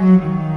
Mm-hmm.